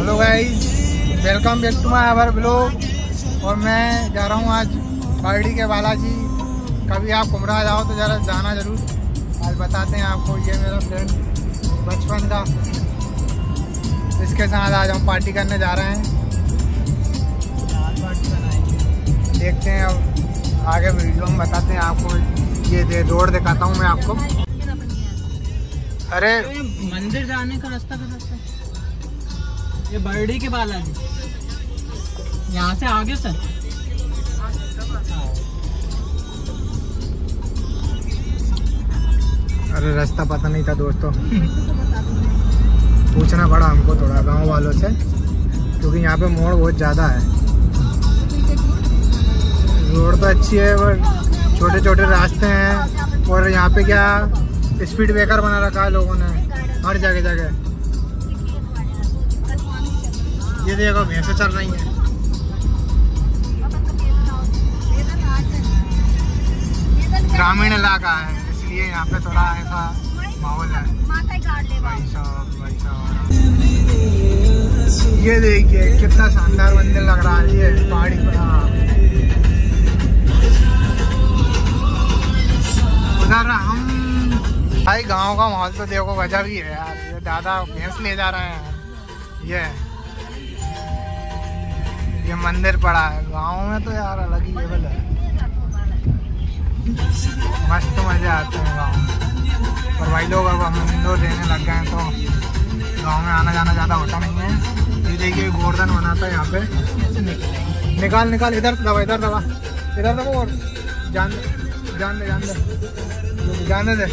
Hello guys welcome back to my our blog और मैं जा रहा हूँ आज बर्डी के बालाजी। कभी आप कुमरा जाओ तो ज़रा जाना ज़रूर। आज बताते हैं आपको ये मेरा फ्रेंड बचपन का इसके साथ आज हम पार्टी करने जा रहे हैं। देखते हैं अब आगे वीडियो में बताते हैं आपको। ये दे रोड दिखाता हूँ मैं आपको। अरे मंदिर जाने का रास्ता का रास्ता ये बर्डी के बालाजी यहाँ से आगे सर। अरे रास्ता पता नहीं था दोस्तों। पूछना पड़ा हमको थोड़ा गाँव वालों से, क्योंकि यहाँ पे मोड़ बहुत ज़्यादा है। रोड तो अच्छी है, पर छोटे छोटे रास्ते हैं, और यहाँ पे क्या स्पीड ब्रेकर बना रखा है लोगों ने, हर जगह जगह ये देखो भैंसें चल रही हैं। ग्रामीण इलाका है, इसलिए यहाँ पे थोड़ा ऐसा माहौल है। ये देखिए, कितना शानदार मंदिर लग रहा है, ये पहाड़ी पर। हाँ। उधर हम, भाई गाँव का माहौल तो देखो, गजब ही है यार। ये दादा भैंस ले जा रहे हैं। ये मंदिर पड़ा है। गाँव में तो यार अलग ही लेवल है। मस्त मज़े आते हैं गाँव में। और भाई लोग अब हम इंडोर रहने लग गए हैं तो गाँव में आना जाना ज़्यादा होता नहीं है। ये देखिए गोवर्धन बनाता है यहाँ पे। निकाल निकाल, इधर दबा इधर दबा। इधर दबा और जान जान दे जान दे। जाने दे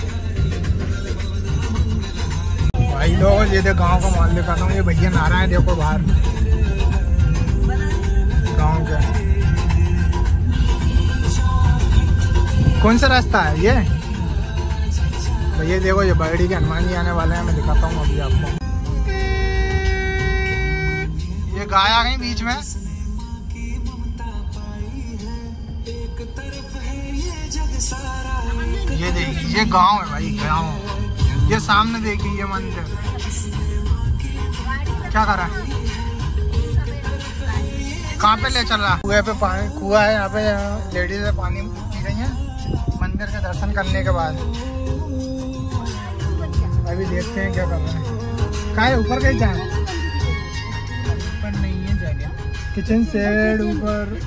भाई लोग, ये देख गाँव का माल दिखाता हूँ। ये भैया नारा है देखो बाहर। कौन सा रास्ता है ये? तो ये देखो, ये बर्डी के हनुमान जी आने वाले हैं, मैं दिखाता हूँ अभी आपको। ये गाय आ गई बीच में। ये देखिए, ये गाँव है भाई, गाँव। ये सामने देखिए, ये मंदिर। क्या कर रहा है? कहाँ पे ले चल रहा? है कुएँ पे पानी कुआ है यहाँ पे लेडीज़ है पानी पी रही है। मंदिर के दर्शन करने के बाद। अभी देखते हैं क्या कर रहे हैं। कहा है? ऊपर कहीं जाए ऊपर नहीं है जगह किचन सेड ऊपर।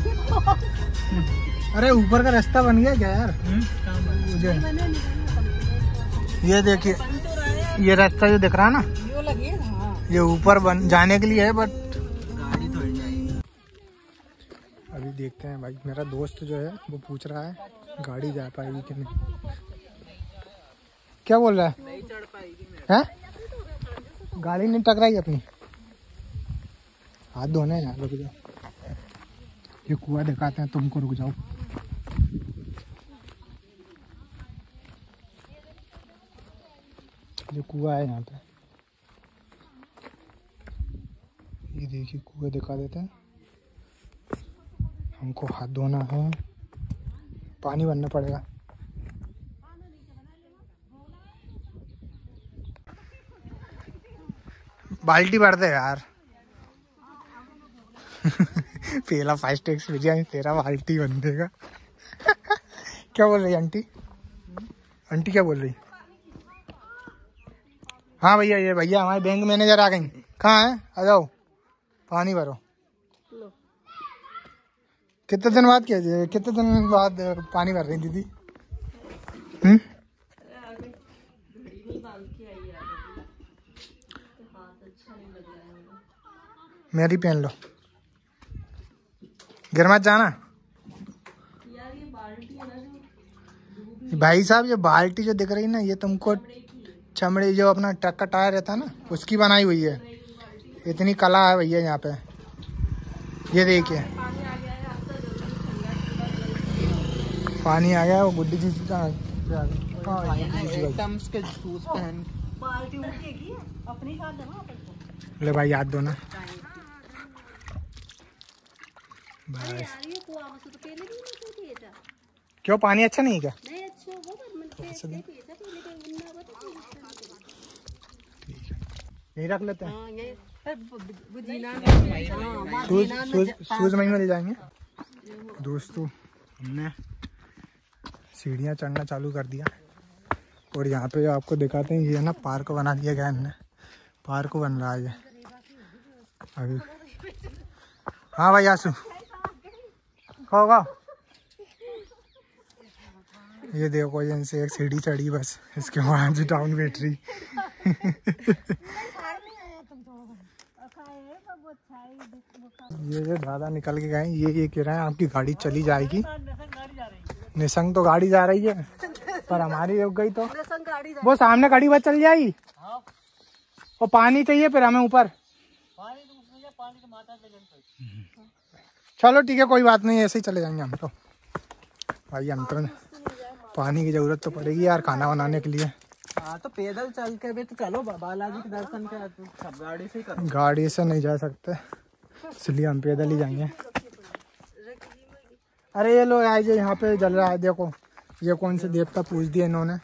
अरे ऊपर का रास्ता बन गया क्या यार? मुझे। ये देखिए ये रास्ता जो दिख रहा है ना ये ऊपर बन जाने के लिए है बट अभी देखते हैं भाई। मेरा दोस्त जो है वो पूछ रहा है गाड़ी जा पाएगी कि नहीं? क्या बोल रहा है? नहीं चढ़ पाएगी हैं? गाड़ी नहीं टकराई अपनी? हाथ धोने यार रुक जाओ। ये कुआ दिखाते हैं तुमको रुक जाओ। ये कुआ है यहाँ पे। ये देखिए कुआ दिखा देते हैं। हमको हाथ धोना है। पानी भरना पड़ेगा। बाल्टी भर दे यार। पहला फ़र्स्ट एक्सपीरियंस तेरा बाल्टी बन देगा। क्या बोल रही आंटी? आंटी क्या बोल रही? हाँ भैया, ये भैया हमारे बैंक मैनेजर आ गई। कहाँ है? आ जाओ। पानी भरो। कितने दिन बाद कितने दिन बाद पानी भर रही दीदी? हम्म? मेरी पहन लो। घर मत जाना। भाई साहब, ये बाल्टी जो दिख रही ना, ये तुमको चमड़े जो अपना ट्रक का टायर रहता है ना, उसकी बनाई हुई है। इतनी कला है भैया यहाँ पे। ये देखिए। पानी आ गया वो गुड्डी जी का। हाँ, ले भाई याद दो ना। क्यों? पानी अच्छा नहीं क्या? है यही रख लेते हैं। हाँ, वहाँ शूज़ जीना में शूज़ ज- शूज़ में ही मिल जाएँगे। दोस्तों हमने सीढ़ियाँ चढ़ना चालू कर दिया। और यहाँ पे आपको दिखाते हैं, ये ना, पार्क बना दिया गया है इनने पार्क बन रहा है ये। अभी। हाँ भाई, आसू। खाओ ये देखो, ये इनसे एक सीढ़ी चढ़ी बस। इसके बाद डाउन बैटरी ये जो दादा निकल के गए ये ये कह रहे हैं आपकी गाड़ी चली जाएगी। निसंग तो गाड़ी जा रही है पर हमारी रुक गई तो। संग गाड़ी वो सामने गाड़ी बस चल जाएगी। वो पानी चाहिए फिर हमें ऊपर। चलो ठीक है कोई बात नहीं ऐसे ही चले जाएँगे हम तो। भाई हम तो पानी की ज़रूरत तो पड़ेगी यार खाना बनाने के लिए। हाँ तो पैदल चल के भी तो चलो बालाजी के दर्शन के तो गाड़ी से गाड़ी से नहीं जा सकते इसलिए हम पैदल ही जाएँगे। अरे ये लोग आए जो यहाँ पे जल रहा है देखो ये कौन से देवता पूछ दिए इन्होंने।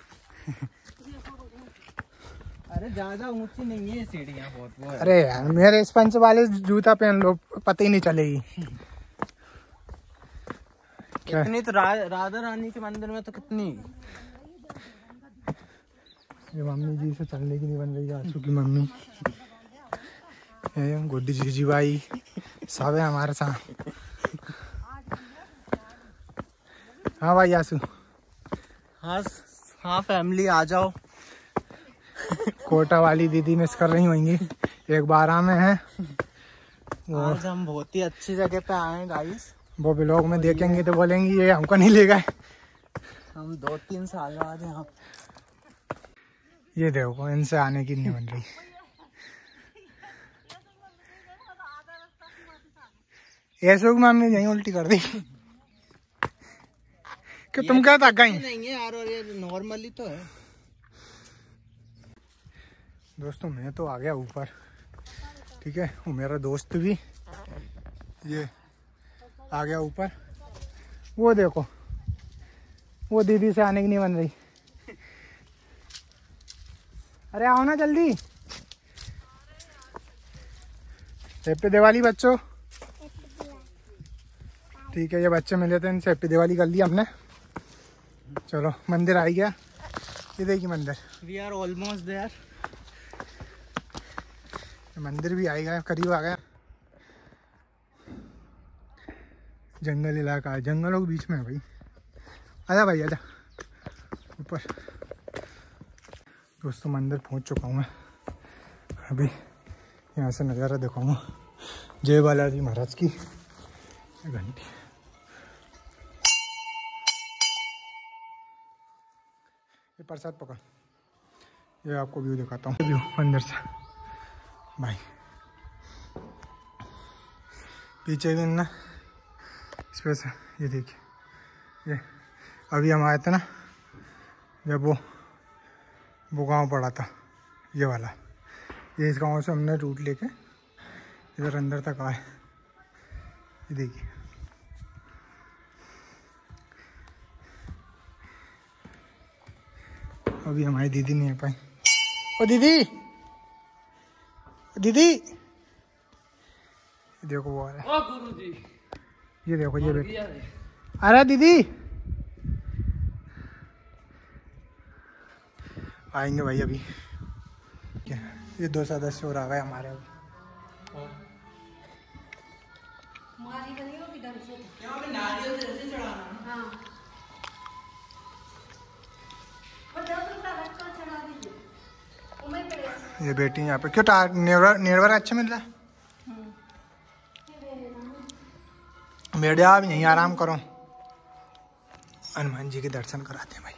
अरे ज़्यादा ऊँची नहीं है सीढ़ियाँ बहुत वो अरे यार मेरे स्पंच वाले जूता पहन लो पता ही नहीं चलेगी। कितनी तो रा, राधा रानी के मंदिर में तो कितनी। ये मम्मी जी से चलने की नहीं बन रही आँसू की मम्मी। ये गुड्डी जी जी भाई सब है हमारे साथ। हाँ भाई आँसू हाँ। हाँ फैमिली आ जाओ। कोटा वाली दीदी मिस कर रही होंगी। एक बारह में है। आज हम बहुत ही अच्छी जगह पे आए हैं गाइस वो ब्लॉग में देखेंगे तो बोलेंगी ये हमको नहीं ले गए। हम दो तीन साल बाद यहाँ ये देखो इनसे आने की नहीं बन रही। ऐसे को मम्मी यही उल्टी कर दी? कि तुम क्या था गई नहीं है यार और ये नॉर्मली तो है। दोस्तों मैं तो आ गया ऊपर। ठीक है? वो मेरा दोस्त भी ये आ गया ऊपर। वो देखो वो दीदी से आने की नहीं बन रही। अरे आओ ना जल्दी। हैप्पी दिवाली बच्चों। ठीक है ये बच्चे मिले थे इनसे। हैप्पी दिवाली कर ली हमने। चलो मंदिर आ गया। ये देखिए मंदिर। वी आर ऑलमोस्ट देयर मंदिर भी आ गया करीब आ गया। जंगल इलाका है जंगलों के बीच में है भाई। आजा भाई आजा। ऊपर। दोस्तों मंदिर पहुँच चुका हूँ मैं। अभी यहाँ से नज़ारा दिखाऊँगा। जय बालाजी महाराज की। घंटी। ये प्रसाद पकड़ ये आपको व्यू दिखाता हूँ। व्यू, अंदर से। भाई पीछे भी ना पे ये देखिए। ये, अभी हम आए थे ना, जब वो वो गाँव पड़ा था। ये वाला। ये इस गाँव से हमने रूट लेके इधर अंदर तक आए। ये देखिए। अभी हमारी दीदी नहीं आ पाई। ओ दीदी! दीदी! देखो वो आ रहा है। ये देखो ये बेटा आ रहा है। दीदी? आएँगे भाई अभी। क्या? ये दो सदस्य और आ गए हमारे अभी। ये बेटी यहाँ पे, क्यों टा- नेवर नेवर अच्छा मिल रहा है? जाओ आप यहीं आराम करो। हनुमान जी के दर्शन कराते हैं भाई।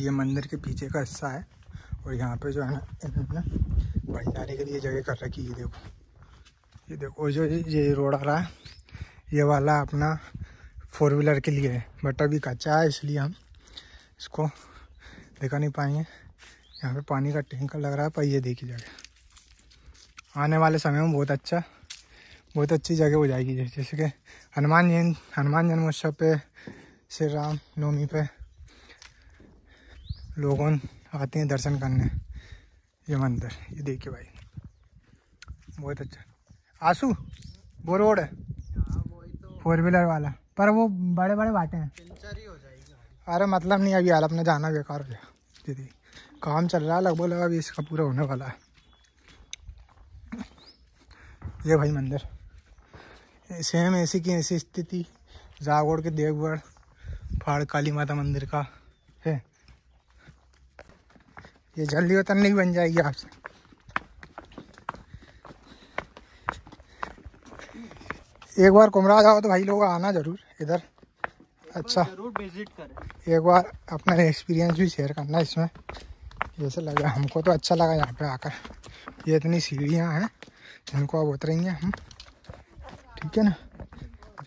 ये मंदिर के पीछे का हिस्सा है और यहाँ पे जो है ना, इन्होंने भंडारे के लिए जगह कर रखी है देखो। ये देखो, जो ये- रोड आ रहा है, ये वाला अपना फोर व्हीलर के लिए है। बट अभी कच्चा है, इसलिए हम इसको दिखा नहीं पाएँगे। यहाँ पे पानी का टैंकर लग रहा है, पर ये देखी जगह आने वाले समय में बहुत अच्छा बहुत अच्छी जगह हो जाएगी। जैसे कि हनुमान जयंत हनुमान जन्मोत्सव पे, श्री राम नवमी पे लोगों आते हैं दर्शन करने। ये मंदिर, ये देखिए भाई। बहुत अच्छा। आँसू, वो रोड है। फोर व्हीलर वाला। पर वो बड़े बड़े बाटे हैं। अरे मतलब नहीं, अभी यार अपने जाना बेकार हो गया। दीदी, काम चल रहा है, लगभग लगा अभी इसका पूरा होने वाला है। ये भाई मंदिर। सेम ऐसी की ऐसी स्थिति। जागोड़ के देवगढ़ फाड़ काली माता मंदिर का, है। ये जल्दी उतरने नहीं बन जाएगी आपसे एक बार कुमरा जाओ तो भाई लोग आना ज़रूर इधर। अच्छा। ज़रूर विज़िट करें। एक बार अपना एक्सपीरियंस भी शेयर करना इसमें। जैसे लगा हमको तो अच्छा लगा यहाँ पे आकर। ये इतनी सीढ़ियाँ हैं जिनको अब उतरेंगे हम। ठीक है ना?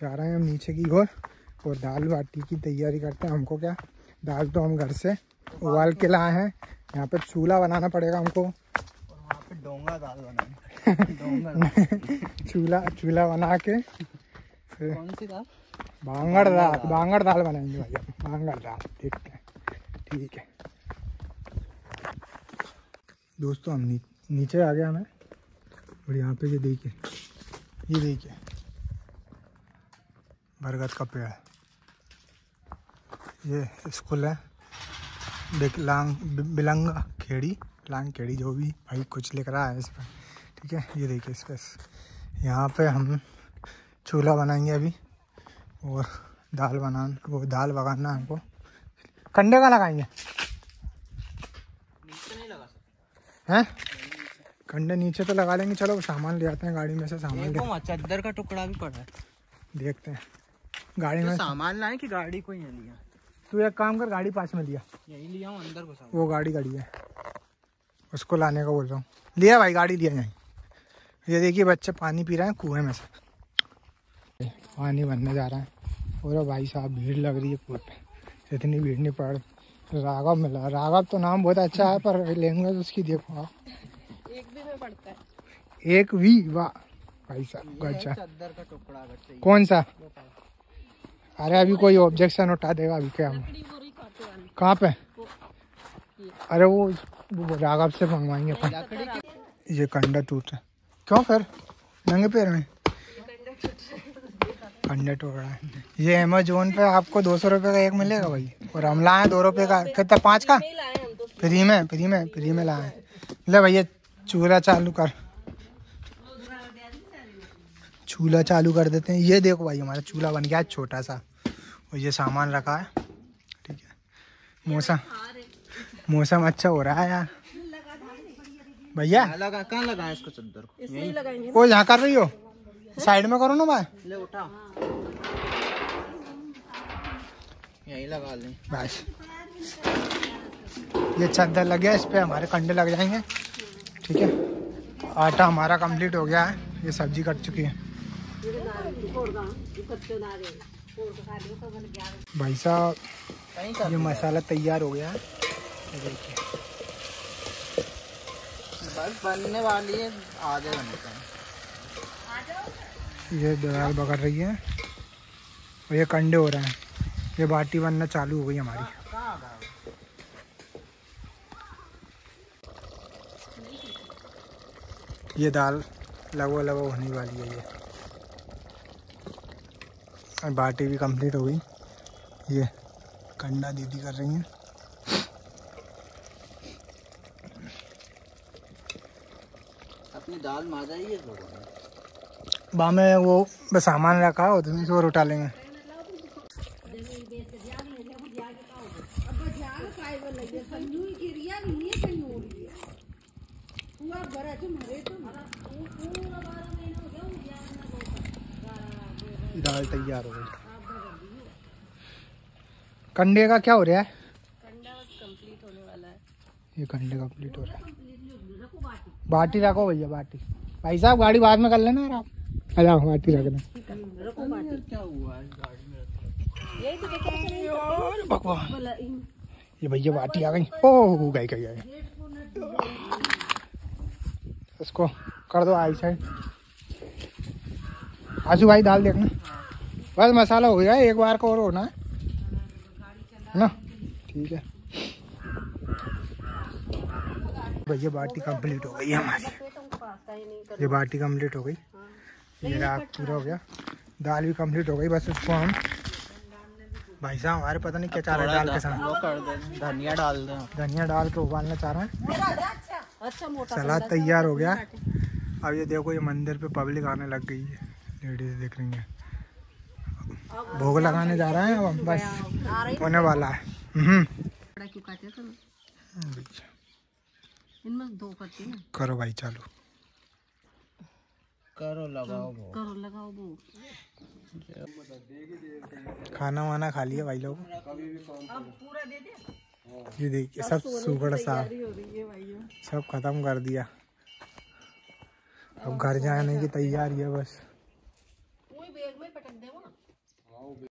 जा रहे हैं हम नीचे की ओर और दाल बाटी की तैयारी करते हैं। हमको क्या? दाल तो हम घर से उबाल के लाए हैं। यहाँ पे चूल्हा बनाना पड़ेगा हमको। और वहाँ पे डोंगा दाल डोंगा चूल्हा चूल्हा बना के फिर कौन सी दाल? बांगड़ दाल बांगड़ दाल। बनाएँगे भाई बांगड़ दाल ठीक है। ठीक है। दोस्तों हम नी, नीचे आ गया हमें और यहाँ पे ये देखिए ये देखिए बरगद का पेड़। ये स्कूल है। बिक- लांग बि- खेड़ी लांग खेड़ी जो भी भाई कुछ लिख रहा है इस पर ठीक है ये देखिए इस पर यहाँ पे हम चूल्हा बनाएँगे अभी और दाल बनाना वो दाल पकाना है हमको। कंडे का लगाएँगे? हैं? कंडे नीचे तो लगा लेंगे चलो सामान ले आते हैं गाड़ी में से सामान ले वहाँ चद्दर का टुकड़ा भी पड़ा है। देखते हैं। गाड़ी में तो सामान लाए कि गाड़ी को ही लिया तू एक काम कर गाड़ी पास में लिया। यही लिया हूँ अंदर घुसा वो गाड़ी खड़ी है। उसको लाने का बोल रहा हूँ। लिया भाई गाड़ी लिया यहीं। ये देखिए बच्चे पानी पी रहे हैं कुएँ में से। पानी भरने जा रहा है। और भाई साहब भीड़ लग रही है कुएँ पे। इतनी भीड़ नहीं पड़ राघव मिला। राघव तो नाम बहुत अच्छा है पर लैंग्वेज उसकी देखो आप। एक भी में पड़ता है। एक भी वाह। भाई साहब अच्छा कौन सा? अरे अभी कोई ऑब्जेक्शन उठा देगा अभी क्या हम कहाँ पे? अरे वो राघव से मंगवाएँगे अपन। ये कंडा टूट है। क्यों फिर? नंगे पैर में। कंडा टूट रहा है। ये अमेजोन पे आपको दो सौ रुपये का एक मिलेगा भाई। और हम लाए दो रुपये का। कितना? पाँच का? फ्री में फ्री में फ्री में लाए ले भैया चूल्हा चालू कर। चूल्हा चालू कर देते हैं। ये देखो भाई हमारा चूल्हा बन गया है छोटा सा। और ये सामान रखा है। ठीक है। मौसम मौसम अच्छा हो रहा है यार। भैया। कहाँ लगा कहाँ लगा इसको चद्दर को? वो यहाँ। कर रही हो? साइड में करो ना भाई। ले उठा। यही लगा ले। बस। ये चादर लग गया इस पर हमारे कंडे लग जाएँगे। ठीक है। आटा हमारा कंप्लीट हो गया है। ये सब्ज़ी कट चुकी है। भाई साहब ये मसाला तैयार हो गया। है ये देखिए। बस बनने वाली है आधे घंटे ये दाल पकड़ रही है और ये कंडे हो रहे हैं। ये बाटी बनना चालू हो गई हमारी। ये दाल लगभग लगभग होने वाली है ये। और बाटी भी कंप्लीट हो गई। ये कंडा दीदी कर रही हैं। अपनी दाल माजा ही है लोगों बा में वो सामान रखा है उसमें से और उठा लेंगे। कंडे का क्या हो रहा है? कंडा बस कंप्लीट होने वाला है। ये कंडे कंप्लीट हो रहा है। बाटी रखो भैया बाटी। भाई साहब गाड़ी बाद में कर लेना यार आप। अरे बाटी रख दें क्या हुआ है? गाड़ी में रखा यही तो भगवान। ये भैया बाटी आ गई। ओ गई गई गई। इसको कर दो आई साइड आजू भाई दाल देखना। बस मसाला हो गया एक बार को और होना है। है ना? ठीक है। भैया बाटी कंप्लीट हो गई हमारी। ये बाटी कंप्लीट हो गई। ये राग पूरा हो गया। दाल भी कंप्लीट हो गई बस उसको हम भाई साहब हमारे पता नहीं क्या चाह रहा है दाल के साथ। धनिया डाल दे धनिया डाल के उबालना चाह रहे हैं। अच्छा सलाद तैयार हो गया। अब ये देखो ये मंदिर पे पब्लिक आने लग गई है। लेडीज़ देख रही हैं। भोग लगाने जा रहे हैं अब बस होने वाला है। हम्म। बड़ा क्यों काटे थे ना इनमें दो करो भाई चालू। करो लगाओ करो लगाओ खाना वाना खा लिया भाई लोग। अब पूरा दे दे ये देखिए सब सुगड़ सा। हो रही है भाई सब खत्म कर दिया। अब घर जाने की तैयारी है बस। all